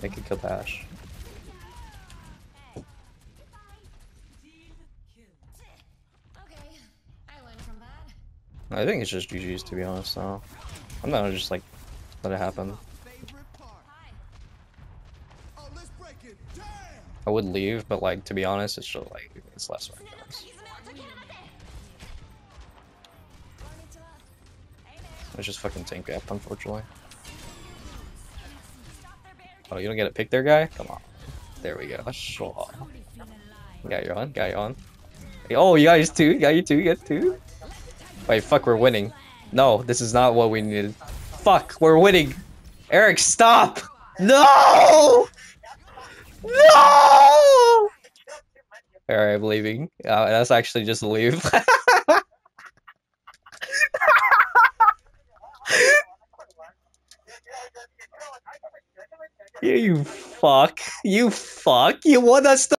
they could kill Dash. I think it's just GG's to be honest. So I'm not just like let it happen. I would leave, but like to be honest, it's just like it's less reckless. It's just fucking tank gap, unfortunately. Oh, you don't get a pick there, guy? Come on. There we go. Sure. Got you on. Got you on. Oh, you guys two. You got you two. You got two. Wait, fuck. We're winning. No, this is not what we needed. Fuck. We're winning. Eric, stop. No. No. Alright, I'm leaving. Uh, that's actually just leave. you fuck. You fuck. You want us to